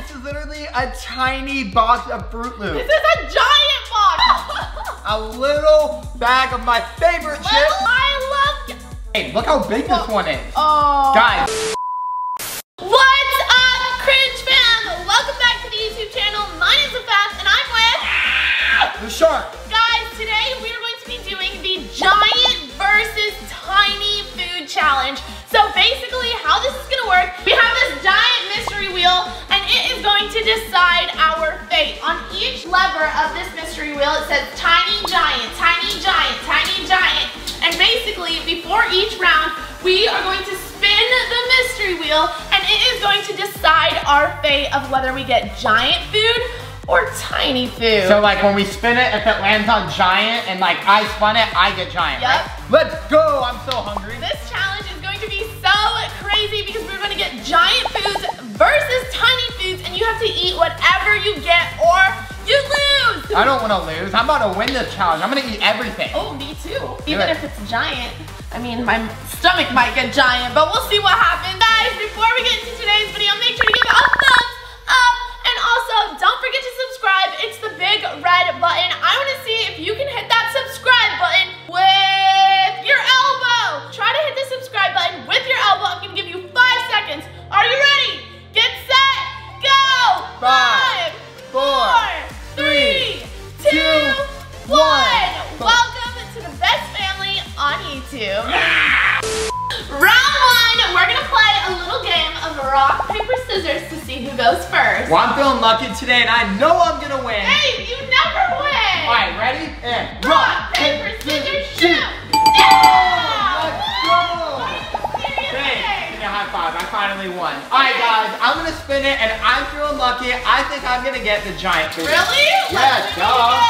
this is literally a tiny box of Froot Loops. This is a giant box. A little bag of my favorite chips. I love. Hey, look how big this one is. Oh. Guys, What's up, Cringe fam? Welcome back to the YouTube channel. My name's Fast, and I'm with. the shark. Guys, today we are going to be doing the giant versus tiny food challenge. So basically, how this is gonna work, we have this giant mystery wheel, and it is going to decide our fate. On each lever of this mystery wheel, it says tiny giant, tiny giant, tiny giant. And basically, before each round, we are going to spin the mystery wheel, and it is going to decide our fate of whether we get giant food or tiny food. So like when we spin it, if it lands on giant and like I spun it, I get giant. Yep. right? Let's go. I'm so hungry. This get giant foods versus tiny foods and you have to eat whatever you get or you lose. I don't want to lose. I'm about to win this challenge. I'm gonna eat everything. Oh, me too. Even it. if it's giant. I mean, my stomach might get giant, but we'll see what happens. Guys, before we get into today's video, make sure to give it a thumbs up. And also, don't forget to subscribe. It's the big red button. I want to see if you can hit that subscribe button with your elbow. Try to hit the subscribe button with your elbow. First. Well, I'm lucky today, and I know I'm gonna win. Hey, you never win! All right, ready? And Rock, paper, scissors, shoot! Let's go! Give me a high five. I finally won. All right, guys, I'm gonna spin it, and I'm feeling lucky. I think I'm gonna get the giant food. Really? Yes, Let's see what duh.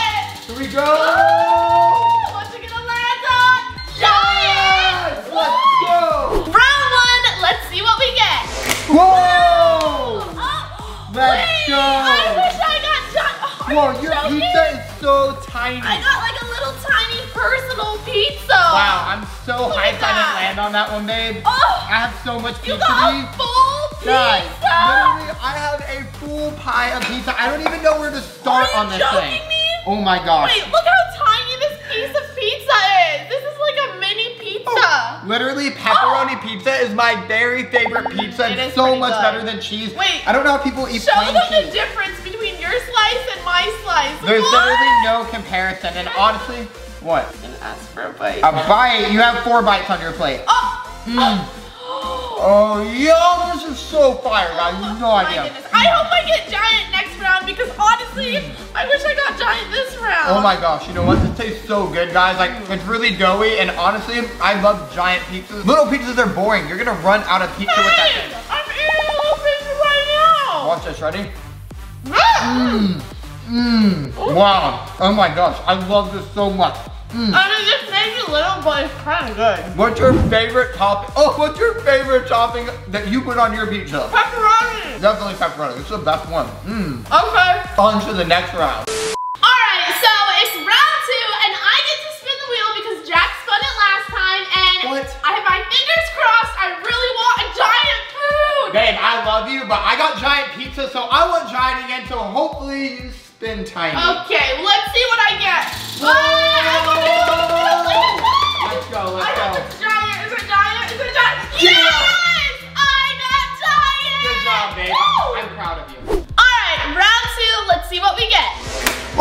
Here we go. Ooh, What's it gonna land on? Giant! Yes, let's go. Round one, let's see what we get. Whoa! Oh, Let's wait, go. I wish I got giant. Oh, are Whoa, you your joking? pizza is so tiny. I got like a little tiny personal pizza. Wow, I'm so Look hyped I didn't land on that one, babe. Oh, I have so much pizza to got a full Guys, pizza. literally, I have a full pie of pizza. I don't even know where to start Are you on this joking thing. me? Oh my gosh. Wait, look how tiny pizza. Literally, pepperoni pizza is my very favorite pizza. It It's so much good. better than cheese. Wait. I don't know how people eat Show plain them the difference between your slice and my slice. There's what? literally no comparison, and honestly, what? I'm gonna ask for a bite. A bite. You have four bites on your plate. oh. Mm. Oh, yo, this is so fire, guys. You have no Oh idea. I hope I get giant next round because honestly, I wish I got giant this round. Oh my gosh, you know what? This tastes so good, guys. Like, it's really doughy, and honestly, I love giant pizzas. Little pizzas are boring. You're gonna run out of pizza with that. I'm eating a little pizza right now. Watch this, ready? Mm. Mmm. Wow. Oh my gosh, I love this so much. Mm. I mean, this maybe little, but it's kind of good. What's your favorite topping? Oh, what's your favorite topping that you put on your pizza? Pepperoni. Definitely pepperoni. It's the best one. Mmm. Okay. On to the next round. All right, so it's round two, and I get to spin the wheel because Jack spun it last time, and What? I have my fingers crossed. I really want a giant food. Babe, I love you, but I got giant pizza, so I want giant again, so hopefully you spin tiny. Okay, let's see what I get. Whoa!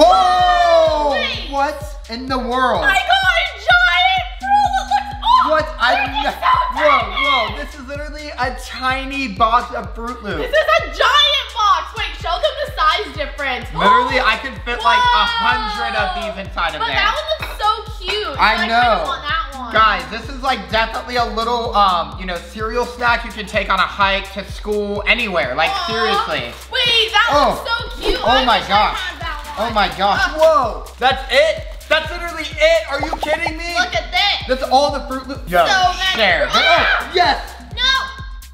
Oh! Wait. What in the world? I got a giant fruit. Look, oh, What? I look, don't it's know. so Whoa, whoa. This is literally a tiny box of Froot Loops. This is a giant box. Wait, show them the size difference. Literally, I could fit like a hundred of these inside of But there. that one looks so cute. I I know. kinda want that one. Guys, this is like definitely a little, um, you know, cereal snack you can take on a hike to school, anywhere. Like, Aw. seriously. Wait, that Oh. looks so cute. Oh I my gosh. That Oh my gosh. Uh, Whoa. That's it? That's literally it? Are you kidding me? Look at this. That's all the Froot Loops. Yo, So share. Fruit- Oh, yes. No.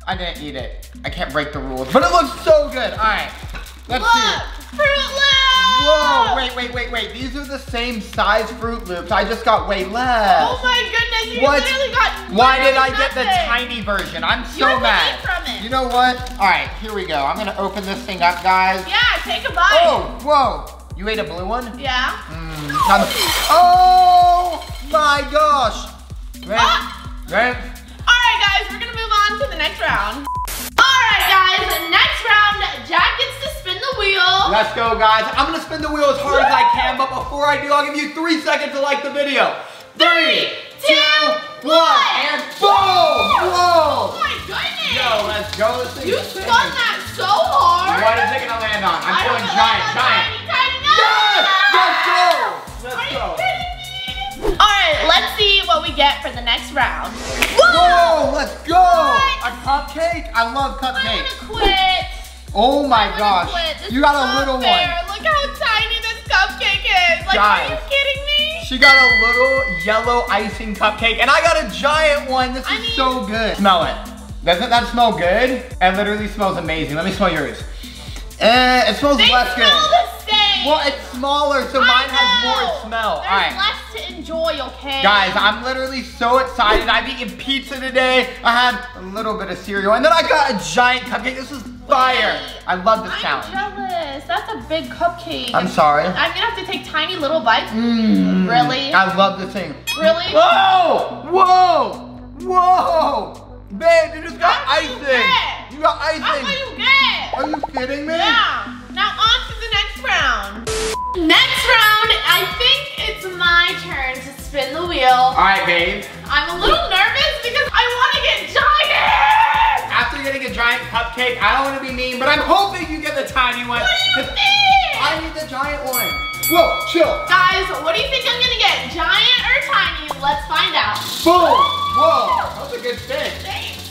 I didn't eat it. I can't break the rules, but it looks so good. All right, let's Look, see. Froot Loops. Whoa, wait, wait, wait, wait. These are the same size Froot Loops. I just got way less. Oh my goodness, you What? literally got Why did I literally get the tiny version? I'm so You mad. from it. you know what? All right, here we go. I'm gonna open this thing up, guys. Yeah, take a bite. Oh, whoa. You ate a blue one? Yeah. Mm, oh my gosh. Right? Ah! Right? All right, guys, we're gonna move on to the next round. All right, guys, next round, Jack gets to spin the wheel. Let's go, guys. I'm gonna spin the wheel as hard as I can, but before I do, I'll give you three seconds to like the video. Three, two, one. and boom! Oh my goodness. Yo, let's go. This you spun that so hard. What is it gonna land on? I'm feeling giant, giant. Tiny, tiny. Yes! Let's go! Let's Are you go. kidding me? All right, let's see what we get for the next round. Whoa, let's go! What? A cupcake? I love I cupcakes. wanna quit. Oh my I wanna gosh. quit. This You is got a not little fair. one. Look how tiny this cupcake is. Like, are you kidding me? She got a little yellow icing cupcake, and I got a giant one. This is mean- so good. Smell it. Doesn't that smell good? It literally smells amazing. Let me smell yours. Eh, it smells They less smell good. Well, it's smaller, so I mine has more smell. There's All right. less to enjoy, okay? Guys, I'm literally so excited. I've eaten pizza today. I had a little bit of cereal, and then I got a giant cupcake. This is fire. Wait. I love this I'm challenge. jealous. That's a big cupcake. I'm sorry. I'm gonna have to take tiny little bites. Mm. Really? I love this thing. Really? Whoa! Whoa! Whoa! Babe, you just got That's what you icing. You got That's what icing. you get. Are you kidding me? Yeah. Now on Next round, I think it's my turn to spin the wheel. All right, babe. I'm a little nervous because I want to get giant. After getting a giant cupcake, I don't want to be mean, but I'm hoping you get the tiny one. What do you think? I need the giant one. Whoa, chill. Guys, what do you think I'm gonna get? Giant or tiny? Let's find out. Boom. Whoa, that was a good spin. Thanks.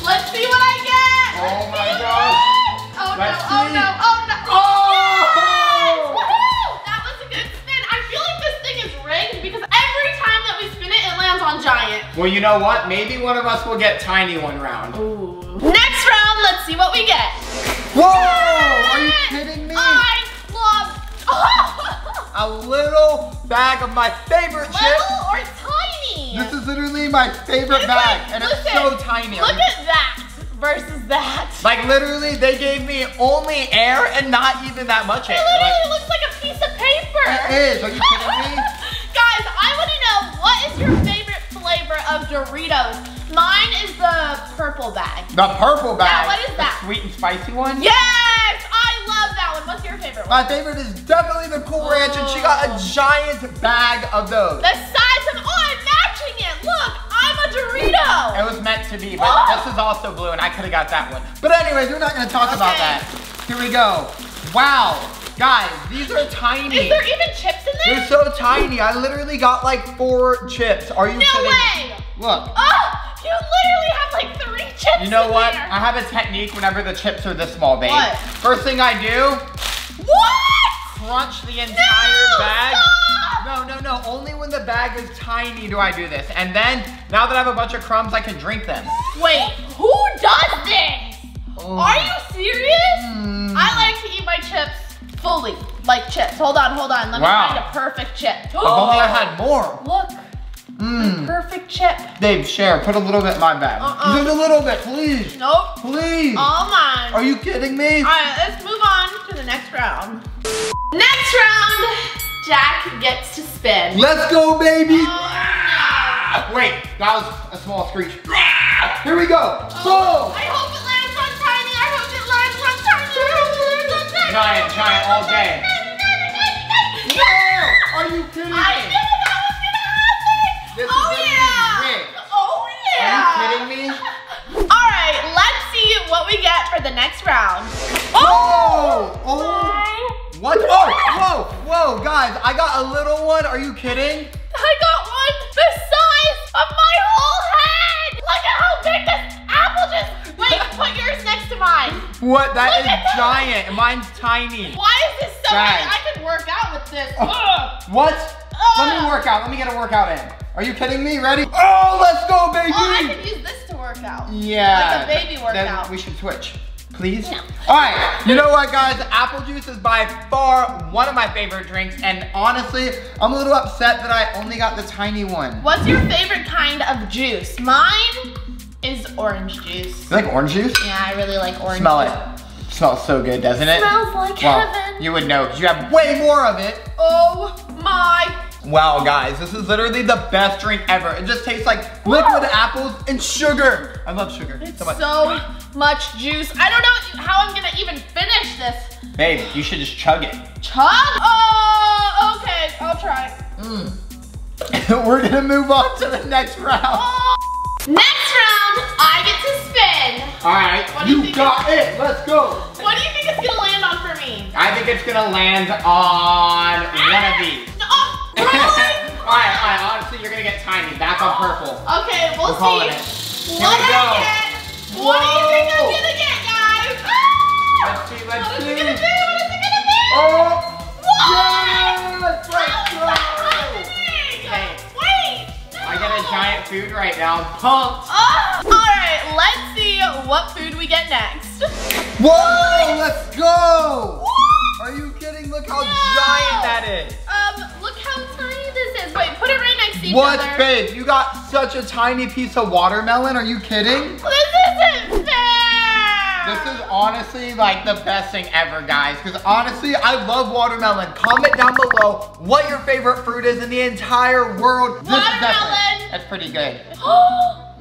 Let's see what I get. Oh Let's my see gosh. Oh Let's no, oh no, oh no. Oh! On giant. Well, you know what? Maybe one of us will get tiny one round. Ooh. Next round, let's see what we get. Whoa! Are you kidding me? I love. A little bag of my favorite chips. Little or tiny? This is literally my favorite Listen, bag, and it's listen, so tiny. Look at that versus that. like literally, they gave me only air and not even that much air. It air. literally Like, looks like a piece of paper. It is. Are you kidding me? Guys, I want to know what is your favorite flavor of Doritos? Mine is the purple bag. the purple bag. Yeah, what is the that? sweet and spicy one. Yes, I love that one. What's your favorite one? My favorite is definitely the Cool Ranch, and she got a Oh. giant bag of those. The size of, oh, I'm matching it. Look, I'm a Dorito. It was meant to be, but Oh. this is also blue, and I could have got that one. But anyways, we're not gonna talk about Okay. that. Here we go. Wow, guys, these are tiny. Is there even chips in there? They're so tiny. I literally got like four chips. Are you no kidding? way. Look. Oh, you literally have like three chips You know what? there. I have a technique whenever the chips are this small, babe. What? First thing I do, What? crunch the entire No, bag. stop. No, no, no. Only when the bag is tiny do I do this. And then, now that I have a bunch of crumbs, I can drink them. Wait, who does this? Oh. Are you serious? Mm. I like to eat my chips fully, like chips. Hold on, hold on. Let Wow. me find a perfect chip. If only I had more. Look, Mmm. perfect chip. Babe, share. Put a little bit in my bag. Uh-uh. Just a little bit, please. Nope. Please. All mine. Are you kidding me? All right, let's move on to the next round. Next round, Jack gets to spin. Let's go, baby. Oh, Wait, that was a small screech. Here we go. Oh, no. Boom. Giant, giant all day. No! Are you kidding me? I knew that was gonna happen. This is oh gonna be yeah. rigged. Oh yeah. Are you kidding me? All right, let's see what we get for the next round. Oh! Oh! my- What? Oh! Whoa! Whoa, guys! I got a little one. Are you kidding? I got one the size of my whole head. Look at how big this apple just. Wait, put yours next to mine. What? That is that. giant. Mine's tiny. Why is this so Guys. big? I could work out with this. Oh. What? Let me work out. Let me get a workout in. Are you kidding me? Ready? Oh, let's go, baby! Oh, I could use this to work out. Yeah. Like a baby Then workout. we should switch. Please? No. All right, you know what, guys? Apple juice is by far one of my favorite drinks, and honestly, I'm a little upset that I only got the tiny one. What's your favorite kind of juice? Mine is orange juice. You like orange juice? Yeah, I really like orange Smell juice. Smell it. Smells so good, doesn't it? Smells like well, heaven. You would know because you have way more of it. Oh my. Wow, guys, this is literally the best drink ever. It just tastes like liquid apples and sugar. I love sugar It's so much. so much juice. I don't know how I'm gonna even finish this. Babe, you should just chug it. Chug? Oh, okay, I'll try. Mm. We're gonna move on to the next round. Oh. Next round, I get to spin. All right, What you you got it. Let's go. What do you think it's gonna land on for me? I think it's gonna land on one of these. Ah! No, oh, all right, all right. Honestly, you're gonna get tiny. Back on purple. Okay, we'll We're calling see. it. Here what we I go. get. What do you think I'm Whoa. gonna get, right now. I'm pumped. Oh, all right, let's see what food we get next. Whoa, let's go. Are you kidding? Look how No. giant that is. Um, look how tiny this is. Wait, put it right next to each What, other. babe? You got such a tiny piece of watermelon. Are you kidding? This isn't fair. This is honestly like the best thing ever, guys. Because honestly, I love watermelon. Comment down below what your favorite fruit is in the entire world. This is definitely- Watermelon. That's pretty good.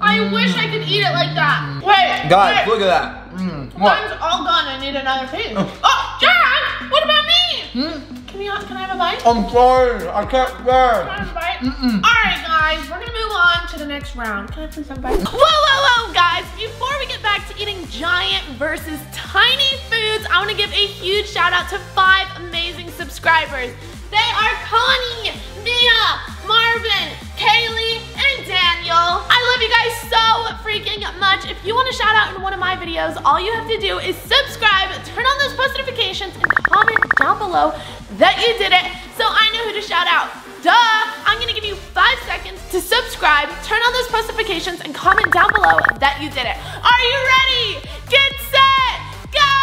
I wish I could eat it like that. Wait. Guys, wait. look at that. Mm, what? Mine's all gone. I need another piece. Oh, John, what about me? Hmm? Can we? Can I have a bite? I'm sorry. I can't Can I have a bite? Mm-mm. All right, guys, we're gonna move on to the next round. Can I please have a bite? Whoa, whoa, whoa, guys! Before we get back to eating giant versus tiny foods, I want to give a huge shout out to five amazing subscribers. They are Connie, Mia, Marvin, Kaylee, and Daniel. I love you guys so freaking much. If you want to shout out in one of my videos, all you have to do is subscribe, turn on those post notifications, and comment down below that you did it so I know who to shout out. Duh! I'm gonna give you five seconds to subscribe, turn on those post notifications, and comment down below that you did it. Are you ready? Get set, go!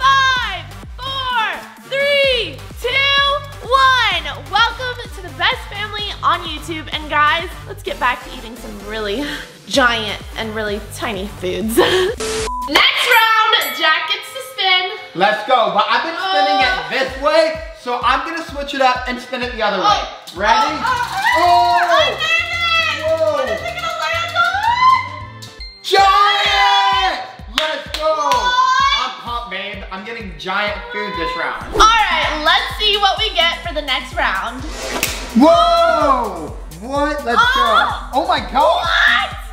Five, four, three, two, one. Welcome the best family on YouTube. And guys, let's get back to eating some really giant and really tiny foods. Next round, Jack gets to spin. Let's go. But I've been spinning Uh. it this way, so I'm gonna switch it up and spin it the other way. Ready? Oh, Oh! I did it! Whoa. What is it gonna land on? Giant! Let's go! What? I'm pumped, babe. I'm getting giant food this round. All right, let's see what we get for the next round. Whoa! What? Let's Ah! go. Oh my god!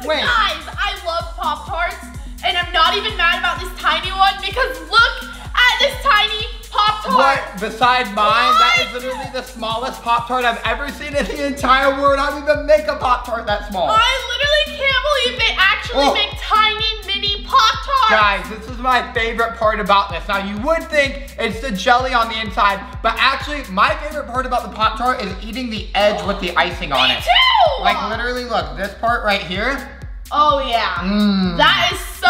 What? Wait. Guys, I love Pop Tarts, and I'm not even mad about this tiny one because look at this tiny Pop Tart. What? Besides mine, that is literally the smallest Pop Tart I've ever seen in the entire world. I don't even make a Pop Tart that small. I literally can't believe they actually Oh. make tiny mini Pop Tarts. Guys, this is my favorite part about this. Now, you would think it's the jelly on the inside, but actually, my favorite part about the Pop Tart is eating the edge with the icing on Me it. too. Like, literally, look, this part right here. Oh yeah. Mmm. That is so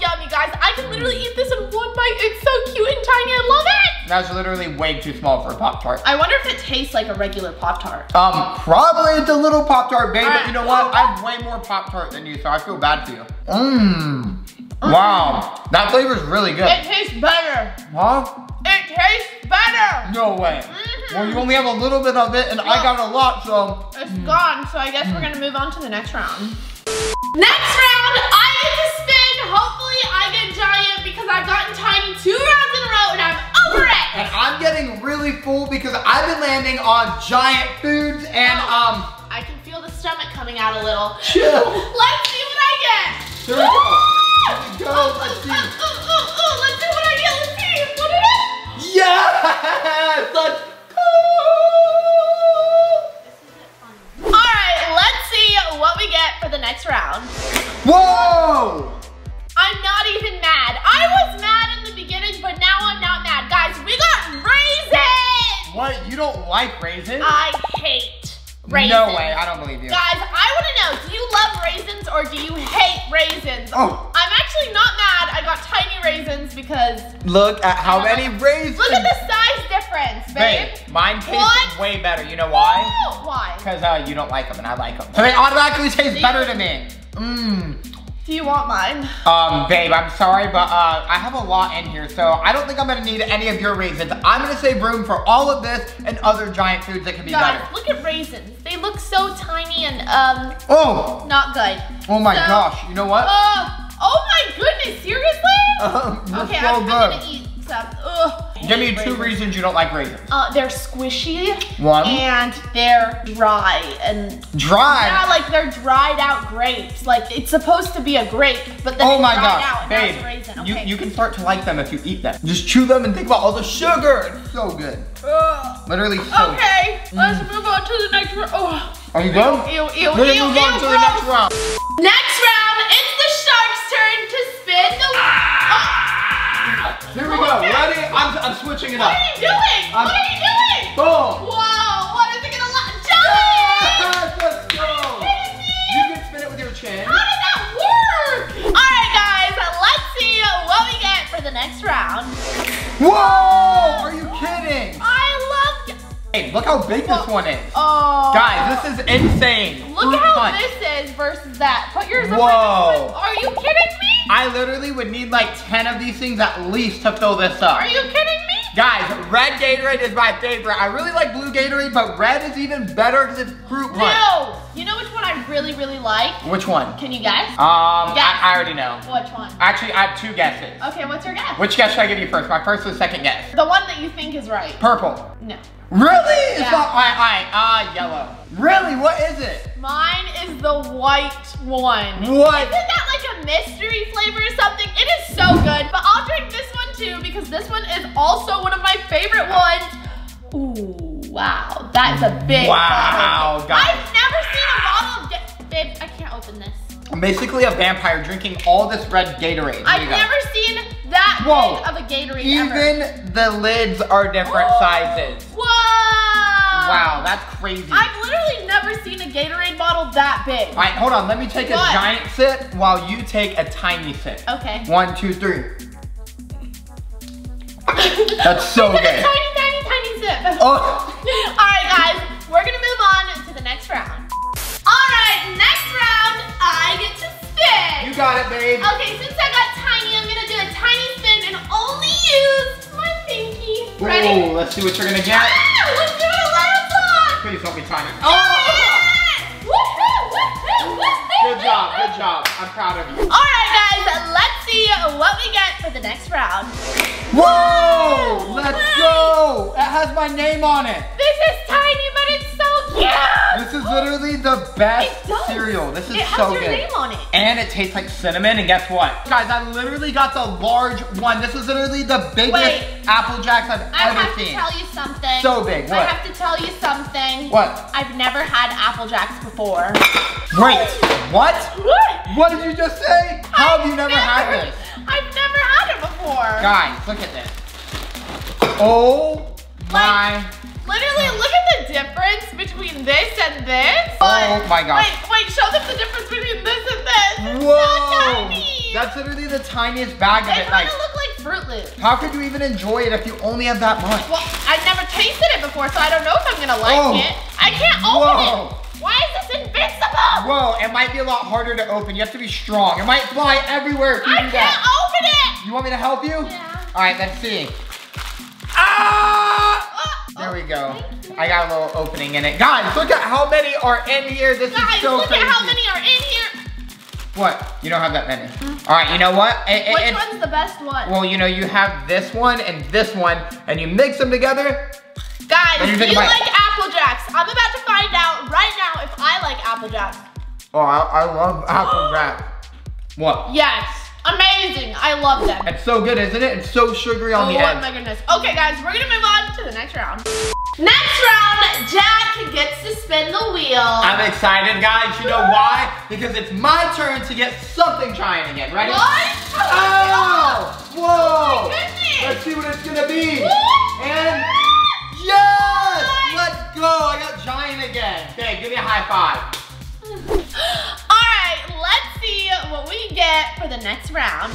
yummy, guys. I can literally eat this in one bite. It's so cute and tiny. I love it. That's literally way too small for a Pop Tart. I wonder if it tastes like a regular Pop Tart. Um, probably it's a little Pop Tart, babe, but you know what? I have way more Pop Tart than you, so I feel bad for you. Mmm. Wow. That flavor is really good. It tastes better. Huh? It tastes better. No way. Mhm. Well, you only have a little bit of it, and I got a lot, so. It's gone, so I guess we're gonna move on to the next round. Next round, I get to spin. Hopefully, I get giant because I've gotten tiny two rounds in a row and I'm over it. And. I'm getting really full because I've been landing on giant foods and, um, I can feel the stomach coming out a little. chill. Let's see what I get. Here we go. Here we go. Ooh, Let's oh, see. Oh, oh, let's see what I get. Let's see. What it is. Yes! Let's go! All right, let's see what we get for the next round. Whoa! I'm not even mad. I was mad in the beginning, but now I'm not mad. Guys, we got raisins! What? You don't like raisins? I hate raisins. No way. I don't believe you. Guys, I want to know, do you love raisins or do you hate raisins? Oh. I'm actually not mad. I got tiny raisins because Look at how many raisins. look at the size difference, babe. Babe, mine tastes What? way better. You know why? Why? Because uh, you don't like them and I like them. So they automatically taste better to me. Mmm. Do you want mine? Um, babe, I'm sorry, but uh, I have a lot in here, so I don't think I'm gonna need any of your raisins. I'm gonna save room for all of this and other giant foods that can be Guys, better. look at raisins. They look so tiny and um Oh, not good. oh my So- gosh, you know what? Oh, oh my goodness, seriously? Um, okay, so I'm, I'm good. gonna eat some. Ugh. Give me two raisins. reasons you don't like raisins. Uh, they're squishy. One. And they're dry and Dry. yeah, like they're dried out grapes. Like it's supposed to be a grape, but then Oh my dried out and babe, raisin. you, Okay. you can start to like them if you eat them. Just chew them and think about all the sugar. It's so good. Ugh. Literally so Okay, let's move on to the next round. Oh. Are you done? Ew, ew, We're ew, move ew, on to the next round. Next round, it's the shark's turn to spin the. Here we go. Okay. Ready? I'm, I'm switching it up. What are you doing? I'm- what are you doing? Boom. Whoa, what is it gonna let? Giant! Yes, let's go. kidding me? You can spin it with your chin. How did that work? All right, guys, let's see what we get for the next round. Whoa! Are you kidding? I love. Hey, look how big this one is. Oh. Guys, this is insane. Look Fruit how punch. this is versus that. Put yours up. Whoa. Are you kidding me? I literally would need like 10 of these things at least to fill this up. Are you kidding me? Guys, red Gatorade is my favorite. I really like blue Gatorade, but red is even better because it's fruit punch. No. You know which one I really, really like? Which one? Can you guess? Um, Guess. I, I already know. Which one? Actually, I have two guesses. Okay, what's your guess? Which guess should I give you first? My first or second guess? The one that you think is right. Purple. No. Really? It's Yeah. not, alright, alright, uh, yellow. Really? What is it? Mine is the white one. What? Isn't that like a mystery flavor or something? It is so good. But I'll drink this one too because this one is also one of my favorite ones. Ooh, wow. That is a big Wow. I've never seen a bottle of Babe, I can't open this. I'm basically a vampire drinking all this red Gatorade. I've never seen that Whoa. big of a Gatorade ever. Even the lids are different sizes. Whoa! Wow, that's crazy. I've literally never seen a Gatorade bottle that big. All right, hold on. Let me take a giant sip while you take a tiny sip. Okay. One, two, three. That's so good. tiny, tiny, tiny sip. Oh, All right, guys, we're gonna move you got it, babe. Okay, since I got tiny, I'm gonna do a tiny spin and only use my pinky. Ready? Ooh, let's see what you're gonna get. Ah, let's do last one. Please don't be tiny. Oh! Woohoo, woohoo, woohoo. Good job, good job. I'm proud of you. All right, guys, let's see what we get for the next round. Whoa! Let's go! It has my name on it. This is tiny, but it's cute. This is literally the best cereal. This is It has so your good. name on it. And it tastes like cinnamon, and guess what? Guys, I literally got the large one. This is literally the biggest Wait. Apple Jacks I've ever seen. I have to tell you something. So big, what? I have to tell you something. What? I've never had Apple Jacks before. Wait, what? What? What did you just say? How have you never, had this? I've never had it before. Guys, look at this. Oh my. Literally, look at the difference between this and this. Oh my gosh. Wait, wait, show them the difference between this and this. It's Whoa! so tiny. That's literally the tiniest bag of it. kind Like, of look like Froot Loops. how could you even enjoy it if you only have that much? Well, I've never tasted it before, so I don't know if I'm gonna like Oh. it. I can't open Whoa. it. Why is this invincible? Whoa, it might be a lot harder to open. You have to be strong. It might fly everywhere if you I do can't that. open it. You want me to help you? Yeah. All right, let's see. Ah! There we go. I got a little opening in it. Guys, look at how many are in here. This Guys, is so look crazy. at how many are in here. What? You don't have that many. All right, you know what? It- it- Which it's- one's the best one? Well, you know, you have this one and this one, and you mix them together. Guys, do you do think you about- like Apple Jacks? I'm about to find out right now if I like Apple Jacks. Oh, I, I love apple jack. What? Yes, amazing. I love them. It's so good, isn't it? It's so sugary on oh the Oh my goodness. Okay, guys, we're gonna move on to the next round. Next round, Jack gets to spin the wheel. I'm excited, guys. You know why? Because it's my turn to get something giant again. Ready? what? Oh! oh! Whoa! Oh goodness. Let's see what it's gonna be. And oh yes! Let's go! I got giant again. Okay, give me a high five. what we get for the next round.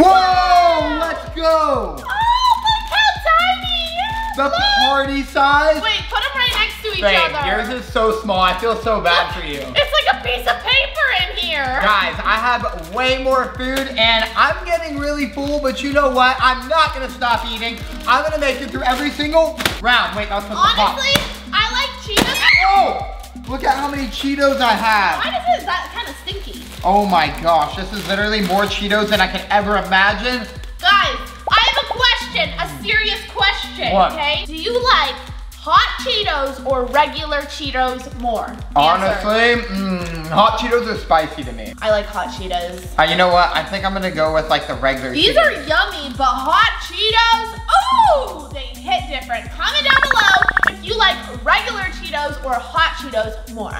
Whoa! Let's go! Oh, look how tiny! The Look. party size. Wait, put them right next to each Babe, other. yours is so small. I feel so bad for you. It's like a piece of paper in here. here. Guys, I have way more food and I'm getting really full, but you know what? I'm not gonna stop eating. I'm gonna make it through every single round. Wait, that's supposed to Honestly, I like Cheetos. Oh! Look at how many Cheetos I have. Why does it that kind of stinky? Oh my gosh, this is literally more Cheetos than I can ever imagine. Guys, I have a question, a serious question, What? okay? Do you like hot Cheetos or regular Cheetos more? Answer. Honestly, mm, hot Cheetos are spicy to me. I like hot Cheetos. Uh, you know what? I think I'm gonna go with like the regular These Cheetos. are yummy, but hot Cheetos, ooh, they hit different. Comment down below if you like regular Cheetos or hot Cheetos more.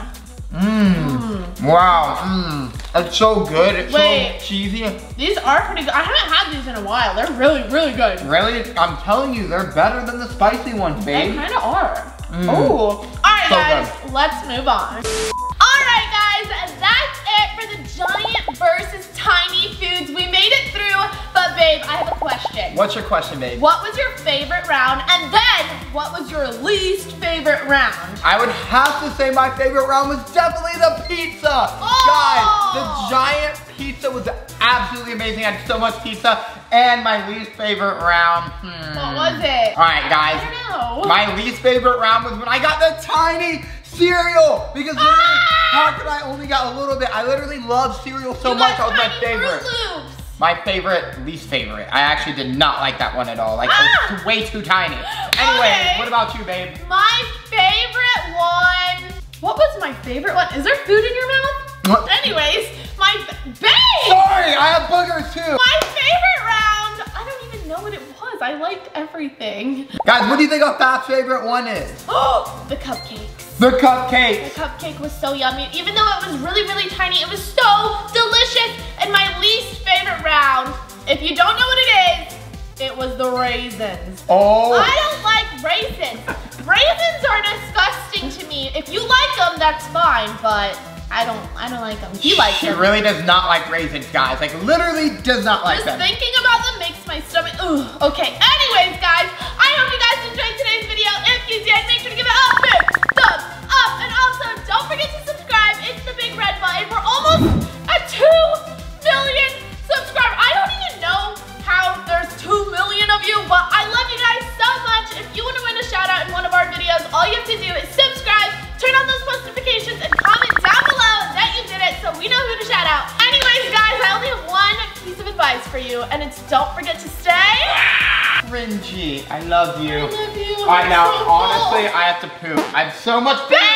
Mmm. Wow. Mmm. It's so good. It's Wait. so cheesy. These are pretty good. I haven't had these in a while. They're really, really good. Really? I'm telling you, they're better than the spicy ones, babe. They kind of are. Mm. Ooh. All right, So guys, let's move on. All right, guys, that's it for the giant versus tiny foods. We made it through, but babe, I have a question. What's your question, babe? What was your favorite round? And then, what was your least favorite round? I would have to say my favorite round was definitely the pizza. Oh! Guys, the giant pizza was absolutely amazing. I had so much pizza. And my least favorite round, hmm. What was it? All right, guys. I don't know. My least favorite round was when I got the tiny cereal. Because literally, Ah! how could I only got a little bit? I literally love cereal so you much. That was my favorite. My favorite, least favorite. I actually did not like that one at all. Like, it Ah! was way too tiny. Anyway, Okay. what about you, babe? My favorite one. What was my favorite one? Is there food in your mouth? What? Anyways, my babe. Sorry, I have boogers too. My favorite round. I don't even know what it was. I liked everything. Guys, what do you think our fast favorite one is? Oh, the cupcakes. The cupcake. The cupcake. was so yummy. Even though it was really, really tiny, it was so delicious. And my least favorite round, if you don't know what it is, it was the raisins. Oh. I don't like raisins. Raisins are disgusting to me. If you like them, that's fine, but I don't I don't like them. He likes She really does not like raisins, guys. Like, literally does not like Just them. thinking about them my stomach, ooh, okay. Anyways, don't forget to stay. Cringy. I love you. I love you. All right, now, so honestly, I have to poop. I have so much food.